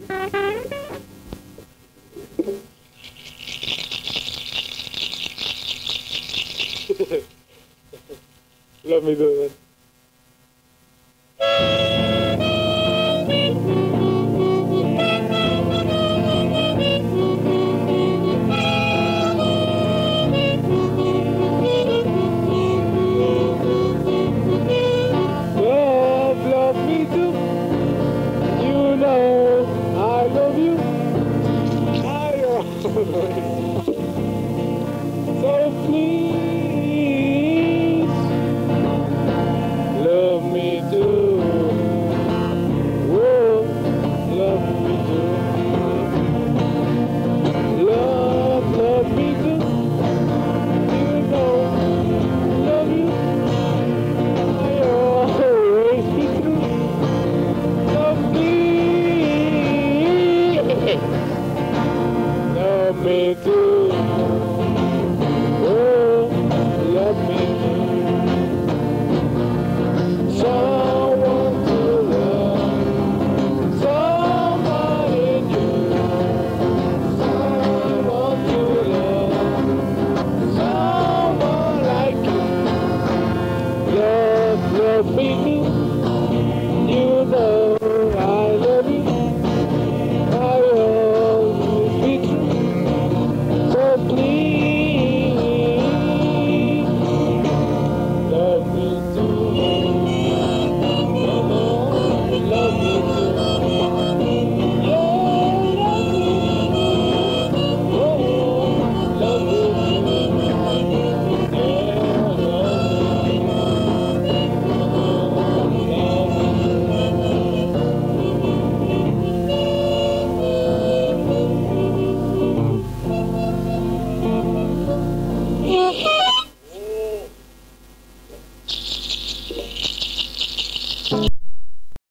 Let me do it. Lord. love me do. Oh, love me do. To love, new. To love, someone like you. Love.